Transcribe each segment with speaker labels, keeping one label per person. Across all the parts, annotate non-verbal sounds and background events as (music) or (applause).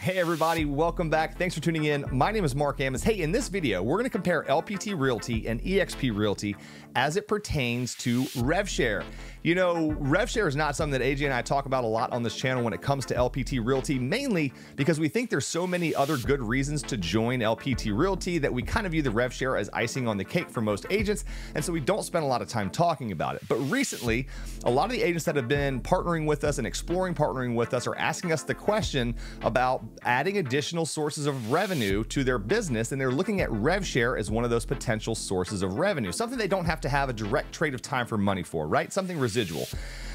Speaker 1: Hey everybody, welcome back. Thanks for tuning in. My name is Marc Ammons. Hey, in this video, we're going to compare LPT Realty and eXp Realty as it pertains to RevShare. You know, RevShare is not something that AJ and I talk about a lot on this channel when it comes to LPT Realty, mainly because we think there's so many other good reasons to join LPT Realty that we kind of view the RevShare as icing on the cake for most agents, and so we don't spend a lot of time talking about it. But recently, a lot of the agents that have been partnering with us and exploring partnering with us are asking us the question about adding additional sources of revenue to their business, and they're looking at RevShare as one of those potential sources of revenue, something they don't have to have a direct trade of time for money for, right? Something residual.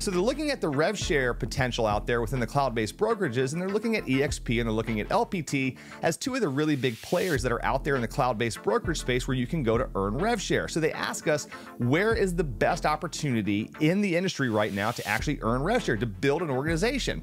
Speaker 1: So they're looking at the rev share potential out there within the cloud-based brokerages, and they're looking at EXP and they're looking at LPT as two of the really big players that are out there in the cloud-based brokerage space where you can go to earn rev share. So they ask us, where is the best opportunity in the industry right now to actually earn rev share, to build an organization?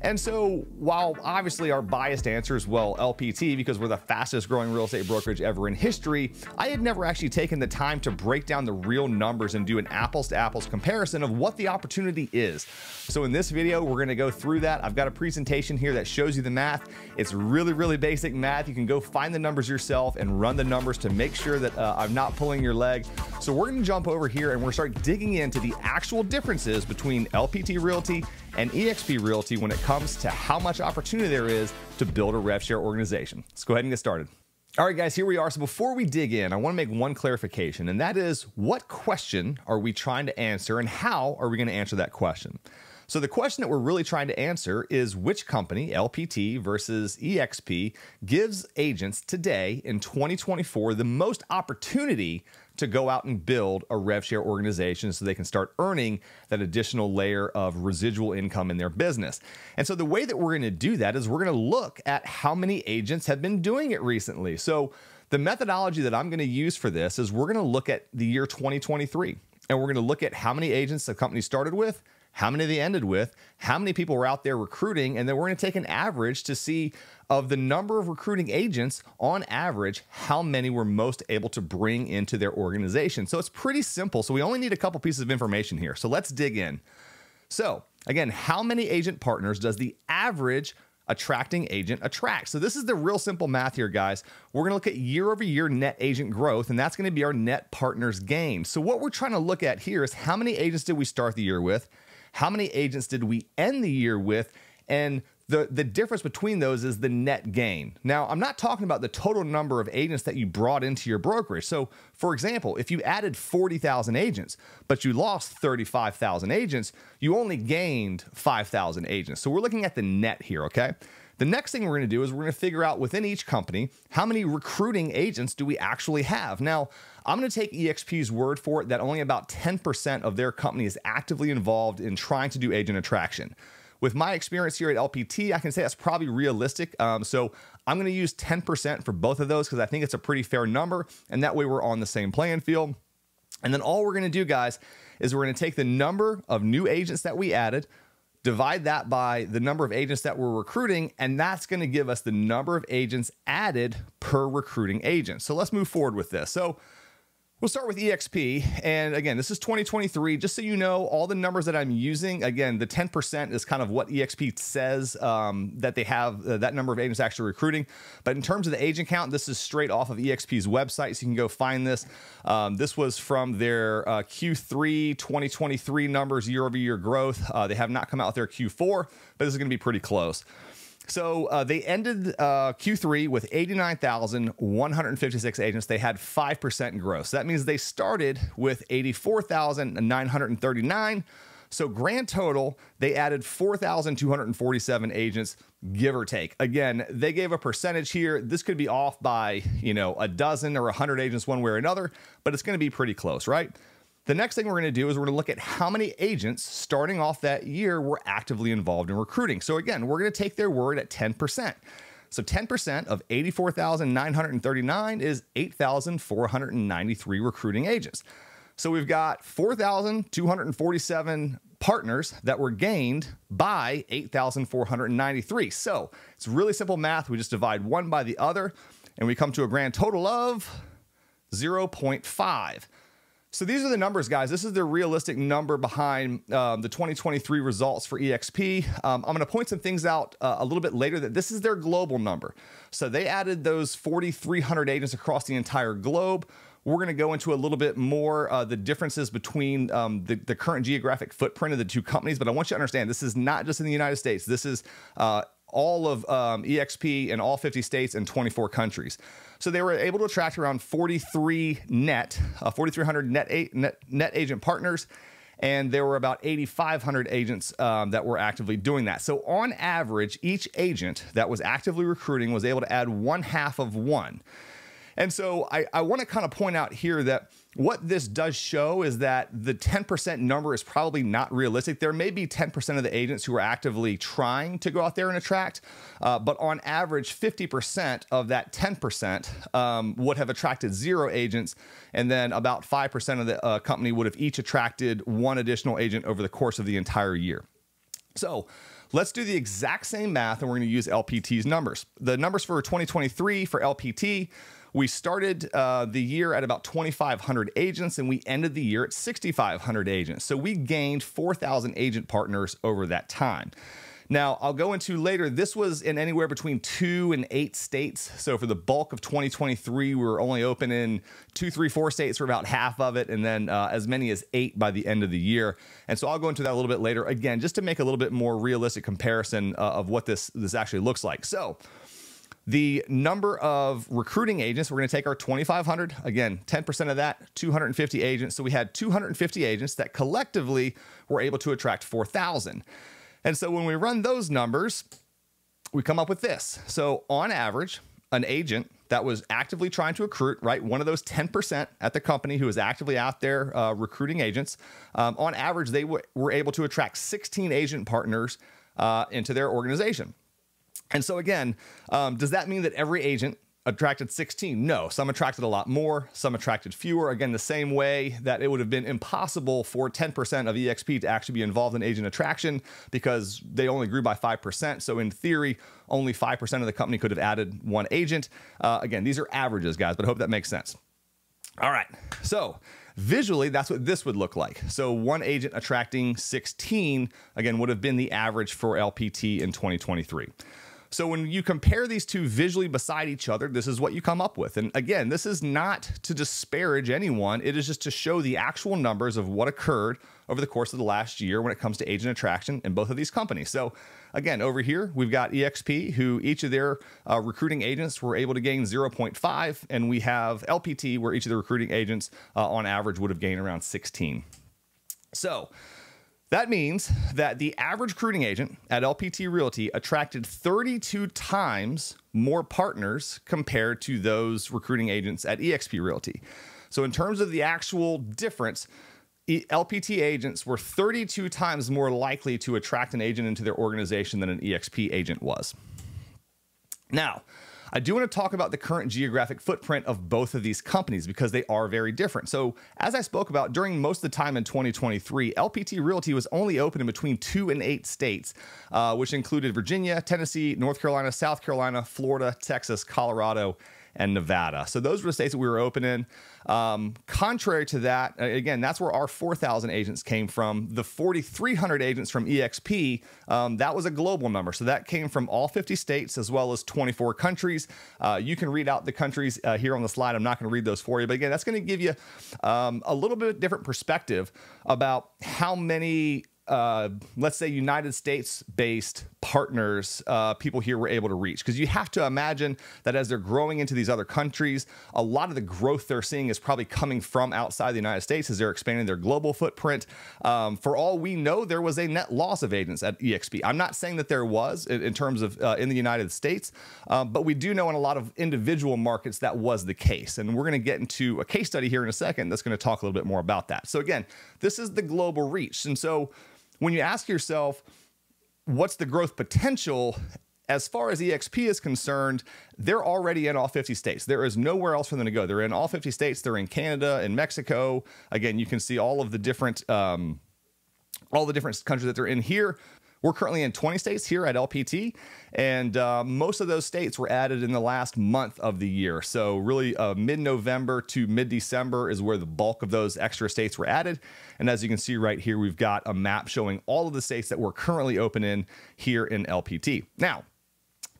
Speaker 1: And so while obviously our biased answer is, well, LPT, because we're the fastest growing real estate brokerage ever in history, I had never actually taken the time to break down the real numbers and do an apples to apples comparison of what the opportunity is. So in this video, we're gonna go through that. I've got a presentation here that shows you the math. It's really, really basic math. You can go find the numbers yourself and run the numbers to make sure that uh, I'm not pulling your leg. So we're gonna jump over here and we're start digging into the actual differences between LPT Realty and eXp Realty when it comes to how much opportunity there is to build a rev share organization. Let's go ahead and get started. All right, guys, here we are. So before we dig in, I want to make one clarification, and that is what question are we trying to answer and how are we going to answer that question? So the question that we're really trying to answer is which company, LPT versus EXP, gives agents today in 2024 the most opportunity to go out and build a rev share organization so they can start earning that additional layer of residual income in their business. And so the way that we're going to do that is we're going to look at how many agents have been doing it recently. So the methodology that I'm going to use for this is we're going to look at the year 2023 and we're going to look at how many agents the company started with, how many they ended with, how many people were out there recruiting, and then we're going to take an average to see of the number of recruiting agents on average, how many were most able to bring into their organization. So it's pretty simple. So we only need a couple pieces of information here. So let's dig in. So again, how many agent partners does the average attracting agent attract. So this is the real simple math here, guys. We're going to look at year over year net agent growth, and that's going to be our net partners gain. So what we're trying to look at here is how many agents did we start the year with? How many agents did we end the year with? And the, the difference between those is the net gain. Now, I'm not talking about the total number of agents that you brought into your brokerage. So, for example, if you added 40,000 agents, but you lost 35,000 agents, you only gained 5,000 agents. So, we're looking at the net here, okay? The next thing we're going to do is we're going to figure out within each company how many recruiting agents do we actually have. Now, I'm going to take EXP's word for it that only about 10% of their company is actively involved in trying to do agent attraction. With my experience here at LPT, I can say that's probably realistic. Um, so I'm going to use 10% for both of those because I think it's a pretty fair number. And that way we're on the same playing field. And then all we're going to do, guys, is we're going to take the number of new agents that we added, divide that by the number of agents that we're recruiting, and that's going to give us the number of agents added per recruiting agent. So let's move forward with this. So We'll start with EXP. And again, this is 2023. Just so you know, all the numbers that I'm using, again, the 10% is kind of what EXP says um, that they have uh, that number of agents actually recruiting. But in terms of the agent count, this is straight off of EXP's website. So you can go find this. Um, this was from their uh, Q3 2023 numbers, year over year growth. Uh, they have not come out with their Q4, but this is going to be pretty close. So uh, they ended uh, Q3 with 89,156 agents. They had 5% growth. So that means they started with 84,939. So grand total, they added 4,247 agents, give or take. Again, they gave a percentage here. This could be off by, you know, a dozen or a hundred agents one way or another, but it's going to be pretty close, right? The next thing we're going to do is we're going to look at how many agents starting off that year were actively involved in recruiting. So again, we're going to take their word at 10%. So 10% of 84,939 is 8,493 recruiting agents. So we've got 4,247 partners that were gained by 8,493. So it's really simple math. We just divide one by the other and we come to a grand total of 0.5. So these are the numbers, guys. This is the realistic number behind um, the 2023 results for EXP. Um, I'm going to point some things out uh, a little bit later that this is their global number. So they added those 4,300 agents across the entire globe. We're going to go into a little bit more uh, the differences between um, the, the, current geographic footprint of the two companies. But I want you to understand this is not just in the United States. This is uh, all of um, EXP in all 50 states and 24 countries. So they were able to attract around 43 net, uh, 4,300 net, net, net agent partners and there were about 8,500 agents um, that were actively doing that. So, on average, each agent that was actively recruiting was able to add one half of one. And so I, I want to kind of point out here that what this does show is that the 10% number is probably not realistic. There may be 10% of the agents who are actively trying to go out there and attract, uh, but on average, 50% of that 10% um, would have attracted zero agents, and then about 5% of the uh, company would have each attracted one additional agent over the course of the entire year. So, Let's do the exact same math and we're going to use LPT's numbers. The numbers for 2023 for LPT we started uh, the year at about 2,500 agents and we ended the year at 6,500 agents. So we gained 4,000 agent partners over that time. Now, I'll go into later, this was in anywhere between two and eight states. So for the bulk of 2023, we were only open in two, three, four states for about half of it, and then uh, as many as eight by the end of the year. And so I'll go into that a little bit later, again, just to make a little bit more realistic comparison uh, of what this, this actually looks like. So the number of recruiting agents, we're going to take our 2,500. Again, 10% of that, 250 agents. So we had 250 agents that collectively were able to attract 4,000. And so when we run those numbers, we come up with this. So on average, an agent that was actively trying to recruit, right? One of those 10% at the company who was actively out there uh, recruiting agents, um, on average, they were able to attract 16 agent partners uh, into their organization. And so, again, um, does that mean that every agent attracted 16? No, some attracted a lot more, some attracted fewer. Again, the same way that it would have been impossible for 10% of EXP to actually be involved in agent attraction because they only grew by 5%. So, in theory, only 5% of the company could have added one agent. Uh, again, these are averages, guys, but I hope that makes sense. All right, so visually, that's what this would look like. So one agent attracting 16, again, would have been the average for LPT in 2023. So when you compare these two visually beside each other, this is what you come up with. And again, this is not to disparage anyone. It is just to show the actual numbers of what occurred over the course of the last year when it comes to agent attraction in both of these companies. So again, over here, we've got EXP, who each of their uh, recruiting agents were able to gain 0.5, and we have LPT, where each of the recruiting agents uh, on average would have gained around 16. So that means that the average recruiting agent at LPT Realty attracted 32 times more partners compared to those recruiting agents at EXP Realty. So, in terms of the actual difference, LPT agents were 32 times more likely to attract an agent into their organization than an EXP agent was. Now, I do want to talk about the current geographic footprint of both of these companies because they are very different. So, as I spoke about during most of the time in 2023, LPT Realty was only open in between two and eight states, uh, which included Virginia, Tennessee, North Carolina, South Carolina, Florida, Texas, Colorado, and Nevada. So those were the states that we were open in. Um, contrary to that, again, that's where our 4,000 agents came from. The 4,300 agents from EXP, um, that was a global number. So that came from all 50 states as well as 24 countries. Uh, you can read out the countries uh, here on the slide. I'm not going to read those for you, but again, that's going to give you um, a little bit different perspective about how many uh, let's say United States based partners, uh, people here were able to reach. Because you have to imagine that as they're growing into these other countries, a lot of the growth they're seeing is probably coming from outside the United States as they're expanding their global footprint. Um, for all we know, there was a net loss of agents at EXP. I'm not saying that there was in, in terms of uh, in the United States, um, but we do know in a lot of individual markets that was the case. And we're going to get into a case study here in a second that's going to talk a little bit more about that. So, again, this is the global reach. And so, when you ask yourself, what's the growth potential? As far as EXP is concerned, they're already in all 50 states. There is nowhere else for them to go. They're in all 50 states. They're in Canada and Mexico. Again, you can see all of the different um, all the different countries that they're in here We're currently in 20 states here at LPT, and uh, most of those states were added in the last month of the year. So, really, uh, mid November to mid December is where the bulk of those extra states were added. And as you can see right here, we've got a map showing all of the states that we're currently open in here in LPT. Now,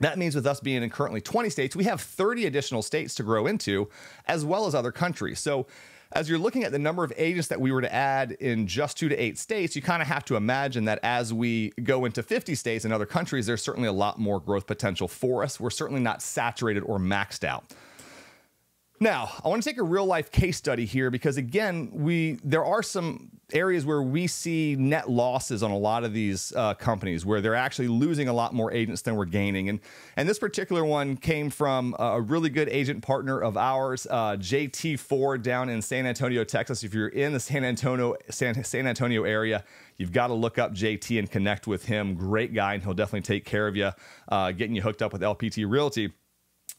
Speaker 1: that means with us being in currently 20 states, we have 30 additional states to grow into, as well as other countries. So as you're looking at the number of agents that we were to add in just two to eight states, you kind of have to imagine that as we go into 50 states and other countries, there's certainly a lot more growth potential for us. We're certainly not saturated or maxed out. Now, I want to take a real life case study here because again, we there are some areas where we see net losses on a lot of these uh, companies where they're actually losing a lot more agents than we're gaining. And and this particular one came from a really good agent partner of ours, uh, JT Ford down in San Antonio, Texas. If you're in the San Antonio San, San Antonio area, you've got to look up JT and connect with him. Great guy, and he'll definitely take care of you, uh, getting you hooked up with LPT Realty.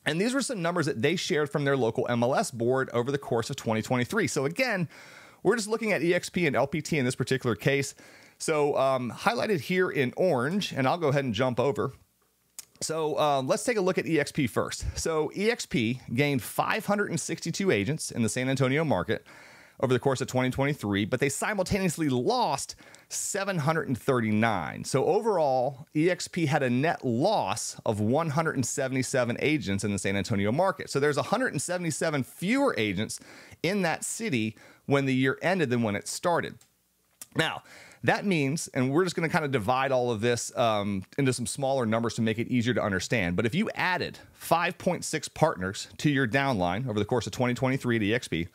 Speaker 1: And these were some numbers that they shared from their local MLS board over the course of 2023. So again, we're just looking at EXP and LPT in this particular case. So um, highlighted here in orange, and I'll go ahead and jump over. So uh, let's take a look at EXP first. So EXP gained 562 agents in the San Antonio market over the course of 2023, but they simultaneously lost 739. So overall, EXP had a net loss of 177 agents in the San Antonio market. So there's 177 fewer agents in that city when the year ended than when it started. Now, that means, and we're just going to kind of divide all of this um, into some smaller numbers to make it easier to understand. But if you added 5.6 partners to your downline over the course of 2023 at EXP,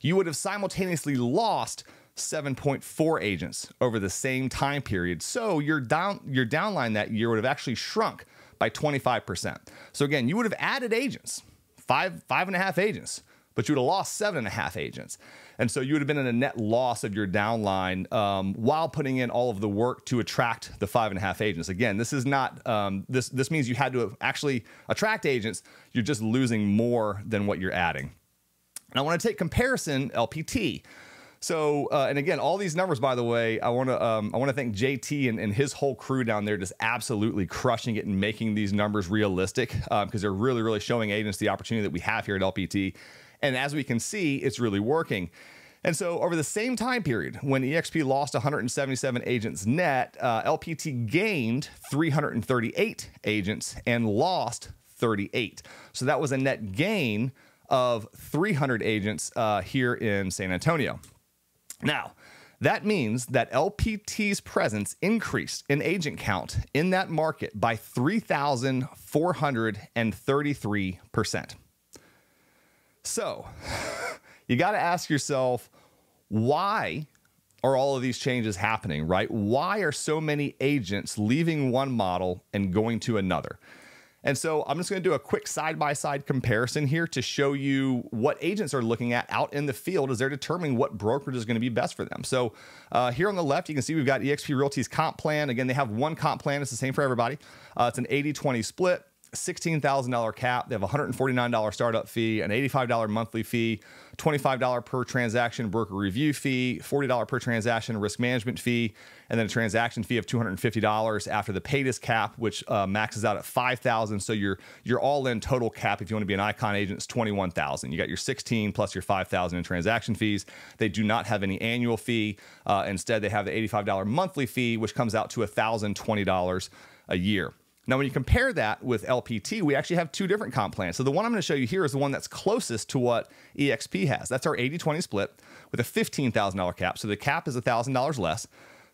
Speaker 1: you would have simultaneously lost 7.4 agents over the same time period. So your down your downline that year would have actually shrunk by 25%. So again, you would have added agents, five, five and a half agents, but you would have lost seven and a half agents. And so you would have been in a net loss of your downline um, while putting in all of the work to attract the five and a half agents. Again, this is not um, this. This means you had to actually attract agents. You're just losing more than what you're adding. And I want to take comparison LPT. So, uh, and again, all these numbers, by the way, I want to um, I want to thank JT and, and, his whole crew down there, just absolutely crushing it and making these numbers realistic because um, they're really, really showing agents the opportunity that we have here at LPT. And as we can see, it's really working. And so, over the same time period, when EXP lost 177 agents net, uh, LPT gained 338 agents and lost 38. So that was a net gain of 300 agents uh, here in San Antonio. Now, that means that LPT's presence increased in agent count in that market by 3,433%. So, (laughs) you got to ask yourself why are all of these changes happening, right? Why are so many agents leaving one model and going to another? And so I'm just going to do a quick side by side comparison here to show you what agents are looking at out in the field as they're determining what brokerage is going to be best for them. So uh, here on the left, you can see we've got eXp Realty's comp plan. Again, they have one comp plan. It's the same for everybody. Uh, it's an 80 20 split. $16,000 cap. They have a $149 startup fee, an $85 monthly fee, $25 per transaction broker review fee, $40 per transaction risk management fee, and then a transaction fee of $250 after the PAYDIS cap, which uh, maxes out at $5,000. So your your all-in total cap, if you want to be an icon agent, is $21,000. You got your 16 plus your $5,000 in transaction fees. They do not have any annual fee. Uh, instead, they have the $85 monthly fee, which comes out to $1,020 a year. Now, when you compare that with LPT, we actually have two different comp plans. So the one I'm going to show you here is the one that's closest to what EXP has. That's our 80-20 split with a $15,000 cap. So the cap is $1,000 less.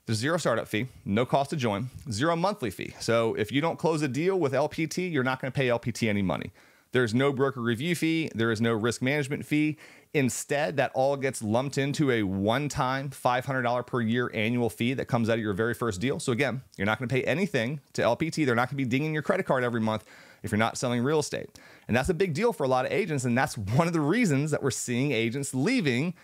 Speaker 1: There's zero startup fee, no cost to join, zero monthly fee. So if you don't close a deal with LPT, you're not going to pay LPT any money. There's no broker review fee. There is no risk management fee. Instead, that all gets lumped into a one time $500 per year annual fee that comes out of your very first deal. So, again, you're not going to pay anything to LPT. They're not going to be dinging your credit card every month if you're not selling real estate. And that's a big deal for a lot of agents. And that's one of the reasons that we're seeing agents leaving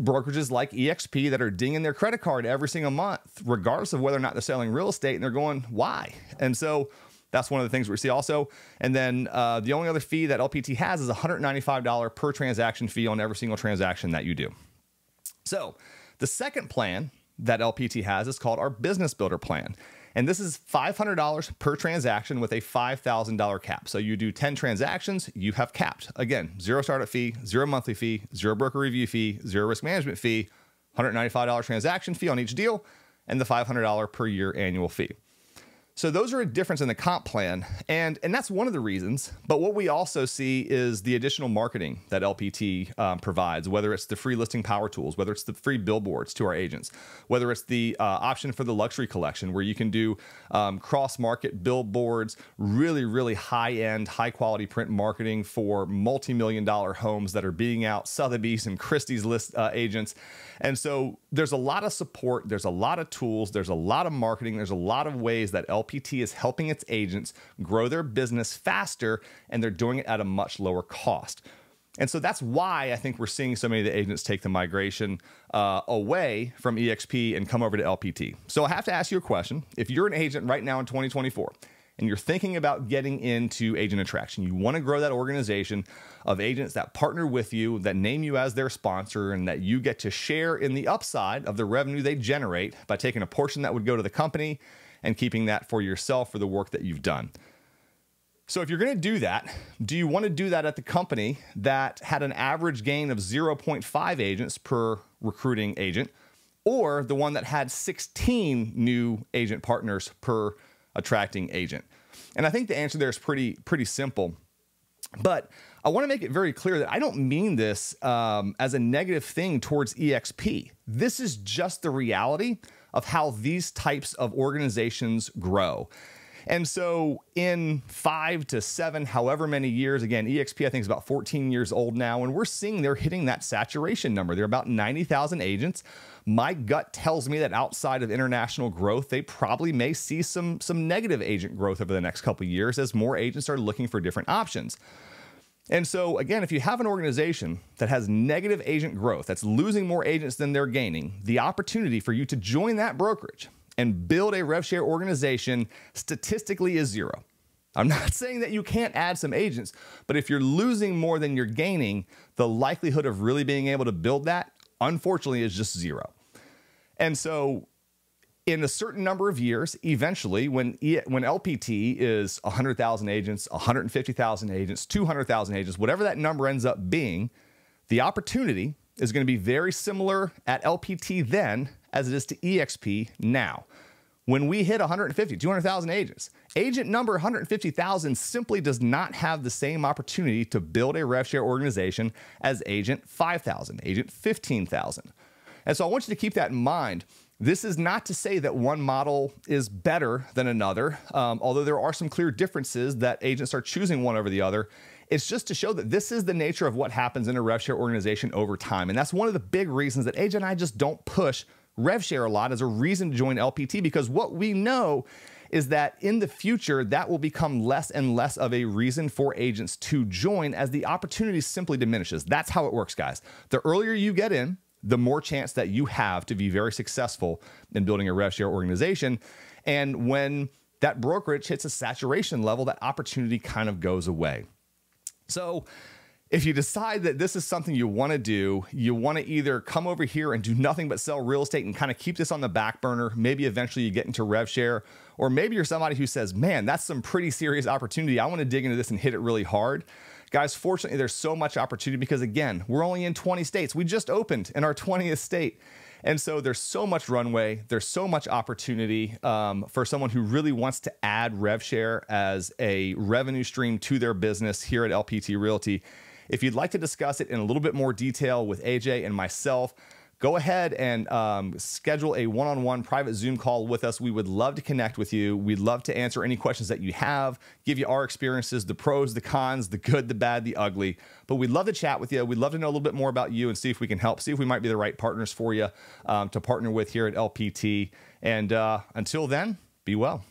Speaker 1: brokerages like EXP that are dinging their credit card every single month, regardless of whether or not they're selling real estate. And they're going, why? And so, that's one of the things we see also. And then uh, the only other fee that LPT has is $195 per transaction fee on every single transaction that you do. So the second plan that LPT has is called our Business Builder Plan. And this is $500 per transaction with a $5,000 cap. So you do 10 transactions, you have capped. Again, zero startup fee, zero monthly fee, zero broker review fee, zero risk management fee, $195 transaction fee on each deal, and the $500 per year annual fee. So those are a difference in the comp plan, and and that's one of the reasons. But what we also see is the additional marketing that LPT um, provides, whether it's the free listing power tools, whether it's the free billboards to our agents, whether it's the uh, option for the luxury collection where you can do um, cross market billboards, really really high end, high quality print marketing for multi million dollar homes that are being out Sotheby's and Christie's list uh, agents. And so there's a lot of support, there's a lot of tools, there's a lot of marketing, there's a lot of ways that LPT is helping its agents grow their business faster, and they're doing it at a much lower cost. And so that's why I think we're seeing so many of the agents take the migration uh, away from EXP and come over to LPT. So I have to ask you a question. If you're an agent right now in 2024, and you're thinking about getting into agent attraction, you want to grow that organization of agents that partner with you, that name you as their sponsor, and that you get to share in the upside of the revenue they generate by taking a portion that would go to the company and keeping that for yourself for the work that you've done. So, if you're going to do that, do you want to do that at the company that had an average gain of 0.5 agents per recruiting agent, or the one that had 16 new agent partners per attracting agent? And I think the answer there is pretty pretty simple. But I want to make it very clear that I don't mean this um, as a negative thing towards EXP. This is just the reality of how these types of organizations grow. And so, in five to seven, however many years, again, EXP I think is about 14 years old now, and we're seeing they're hitting that saturation number. They're about 90,000 agents. My gut tells me that outside of international growth, they probably may see some some negative agent growth over the next couple years as more agents are looking for different options. And so, again, if you have an organization that has negative agent growth, that's losing more agents than they're gaining, the opportunity for you to join that brokerage and build a rev share organization statistically is zero. I'm (laughs) not saying that you can't add some agents, but if you're losing more than you're gaining, the likelihood of really being able to build that, unfortunately, is just zero. And so, in a certain number of years, eventually, when when LPT is 100,000 agents, 150,000 agents, 200,000 agents, whatever that number ends up being, the opportunity is going to be very similar at LPT then as it is to EXP now. When we hit 150, 200,000 agents, agent number 150,000 simply does not have the same opportunity to build a rev share organization as agent 5,000, agent 15,000. And so I want you to keep that in mind. This is not to say that one model is better than another, um, although there are some clear differences that agents are choosing one over the other. It's just to show that this is the nature of what happens in a rev share organization over time. And that's one of the big reasons that AJ and I just don't push RevShare a lot as a reason to join LPT because what we know is that in the future, that will become less and less of a reason for agents to join as the opportunity simply diminishes. That's how it works, guys. The earlier you get in, the more chance that you have to be very successful in building a RevShare organization. And when that brokerage hits a saturation level, that opportunity kind of goes away. So, if you decide that this is something you want to do, you want to either come over here and do nothing but sell real estate and kind of keep this on the back burner. Maybe eventually you get into rev share, or maybe you're somebody who says, Man, that's some pretty serious opportunity. I want to dig into this and hit it really hard. Guys, fortunately, there's so much opportunity because, again, we're only in 20 states. We just opened in our 20th state. And so there's so much runway, there's so much opportunity um, for someone who really wants to add rev share as a revenue stream to their business here at LPT Realty. If you'd like to discuss it in a little bit more detail with AJ and myself, go ahead and um, schedule a one on one private Zoom call with us. We would love to connect with you. We'd love to answer any questions that you have, give you our experiences, the pros, the cons, the good, the bad, the ugly. But we'd love to chat with you. We'd love to know a little bit more about you and see if we can help, see if we might be the right partners for you um, to partner with here at LPT. And uh, until then, be well.